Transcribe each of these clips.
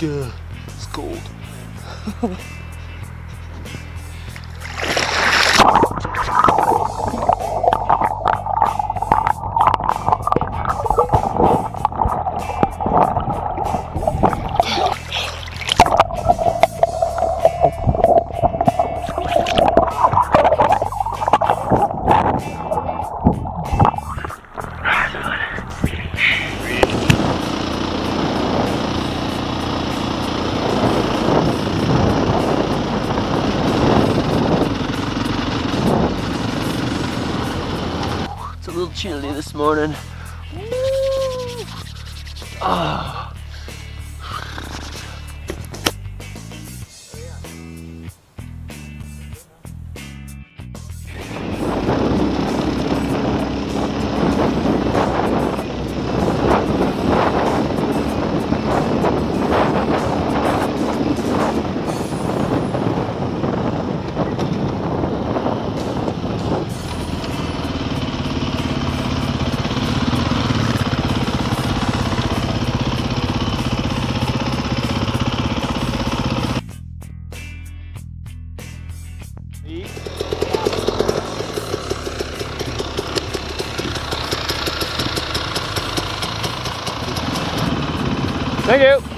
Duh, it's cold. little chilly this morning. Ah. Thank you.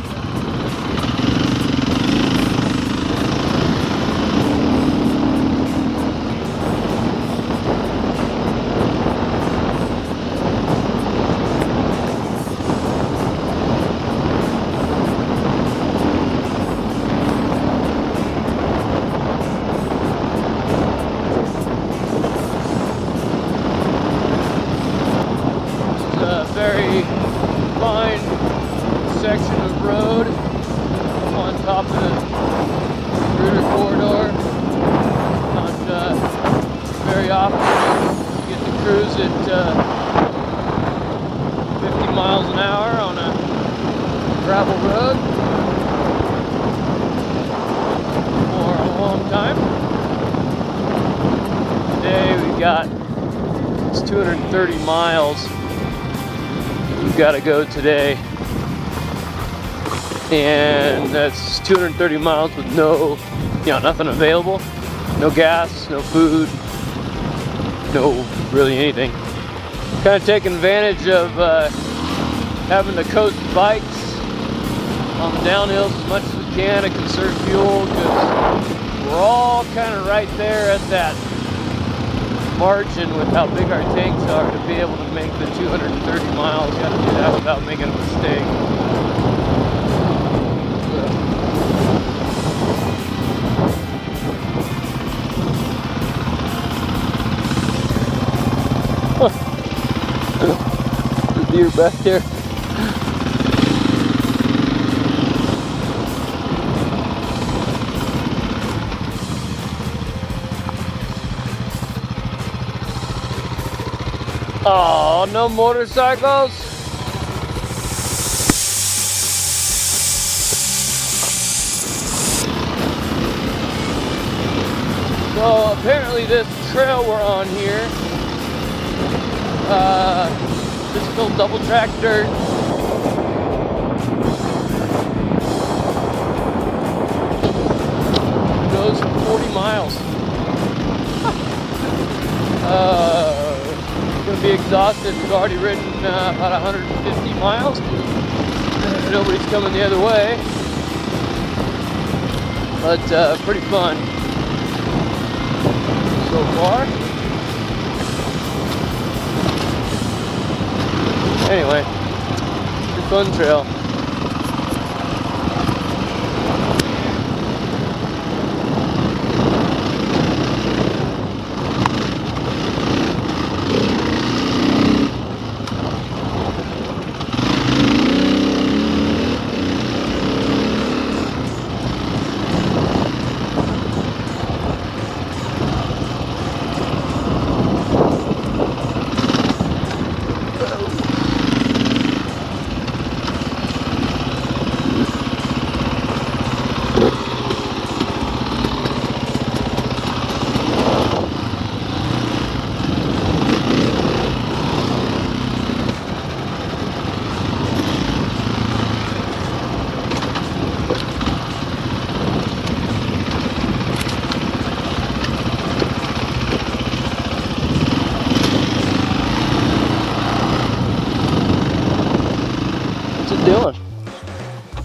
Cruise at uh, 50 miles an hour on a gravel road for a long time. Today we got it's 230 miles. We've got to go today. And that's 230 miles with no, you know, nothing available, no gas, no food, no really anything. Kind of taking advantage of uh, having the coast bikes on the downhills as much as we can to conserve fuel because we're all kind of right there at that margin with how big our tanks are to be able to make the 230 miles. Got to do that without making a mistake. Deer back there. Oh, no motorcycles? So apparently this trail we're on here, uh, still double track dirt. Goes 40 miles. uh, gonna be exhausted. We've already ridden uh, about 150 miles. Nobody's coming the other way, but uh, pretty fun so far. Anyway, fun trail.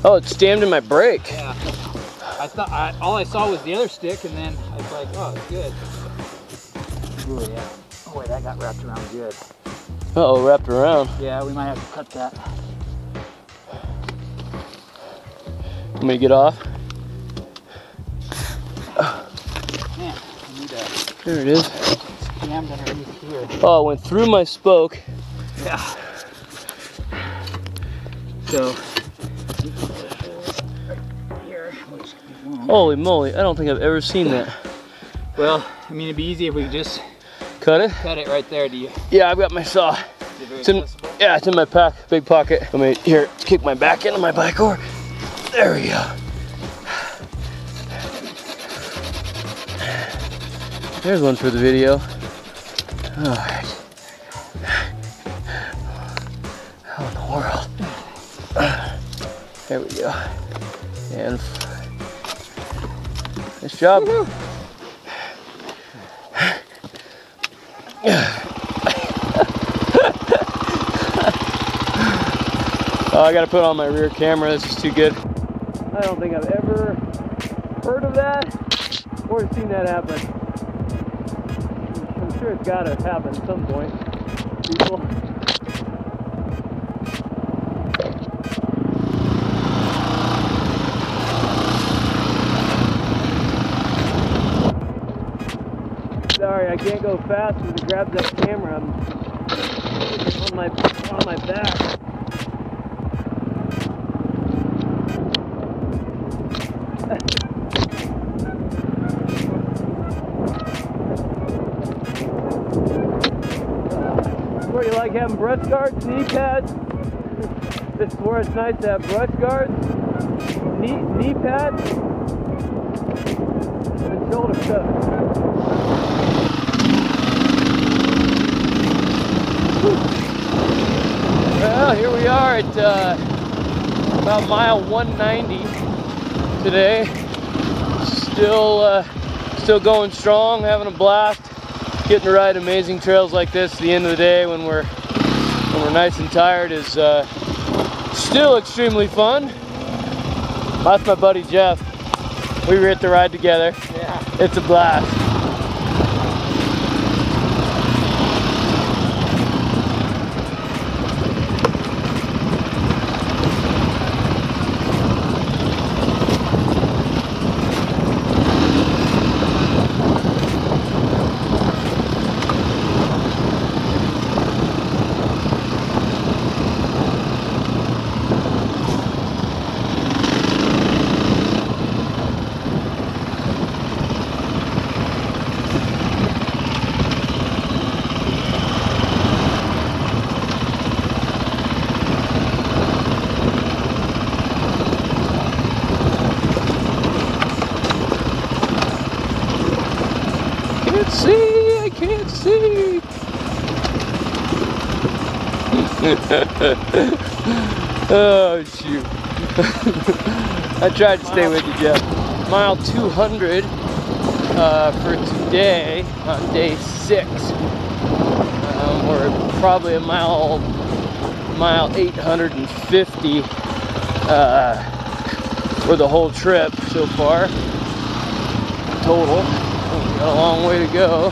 Oh, it's jammed in my brake. Yeah. I thought I, all I saw was the other stick, and then I was like, oh, it's good. Oh yeah. Boy, that got wrapped around good. Uh oh, wrapped around. Yeah, we might have to cut that. Let me get off. Man, a There it is. jammed underneath here. Oh, it went through my spoke. Yeah. So Holy moly, I don't think I've ever seen that. well, I mean, it'd be easy if we could just Cut it? cut it right there. Do you? Yeah, I've got my saw. It It's in, accessible? yeah, it's in my pack, big pocket. Let me, here, kick my back into my bike or There we go. There's one for the video. All right. How in the world? There we go. And nice job. Oh, I gotta put on my rear camera. This is too good. I don't think I've ever heard of that or seen that happen. I'm sure it's gotta happen at some point. People. Sorry, I can't go fast to grab that camera. I'm on my on my back. where you like having brush guards, knee pads. This is where it's nice to have brush guards, knee, knee pads, and shoulder stuff. Well, here we are at uh, about mile 190 today. Still, uh, still going strong, having a blast getting to ride amazing trails like this at the end of the day when we're when we're nice and tired is uh, still extremely fun. That's my buddy Jeff. We were at the ride together. Yeah. It's a blast. Can't see, I can't see. oh shoot. I tried to stay with you, Jeff. Mile 200 uh, for today on day six. Um, we're probably a mile, mile 850 uh, for the whole trip so far. Total. Got a long way to go.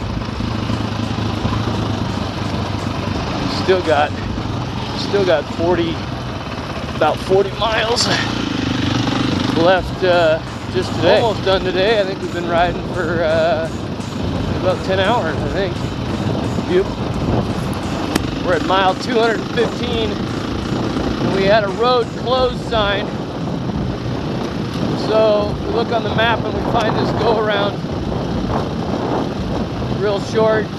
Still got, still got 40, about 40 miles left uh, just today. Almost done today. I think we've been riding for uh, about 10 hours, I think. Yep. We're at mile 215 and we had a road closed sign. So we look on the map and we find this go around real short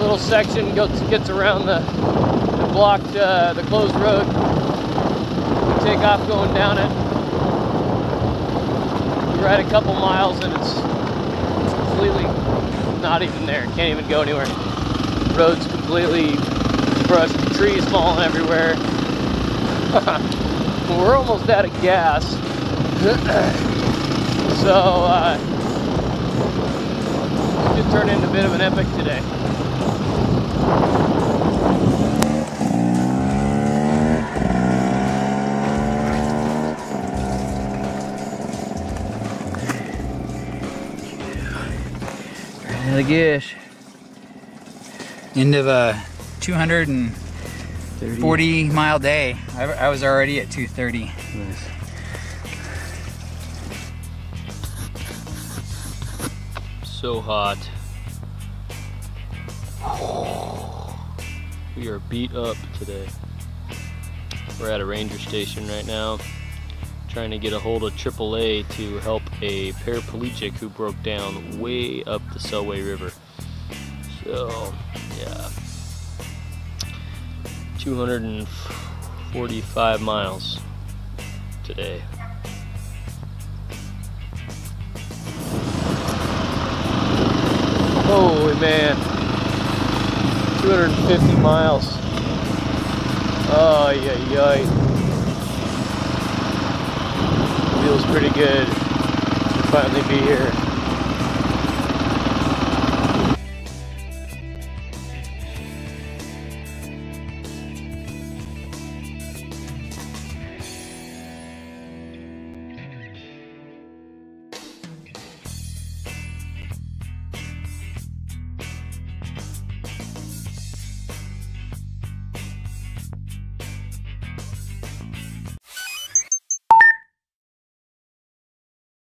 little section gets, gets around the, the blocked, uh, the closed road. We take off going down it. We ride a couple miles and it's completely not even there. Can't even go anywhere. Road's completely crushed, trees falling everywhere. We're almost out of gas. so, uh, should turn into a bit of an epic today. Another gish. End of a two hundred and forty-mile day. I, I was already at 230. Nice. So hot. We are beat up today. We're at a ranger station right now trying to get a hold of AAA to help a paraplegic who broke down way up the Selway River. So, yeah. 245 miles today. Man. 250 miles. Oh, yeah, yeah. Feels pretty good to finally be here.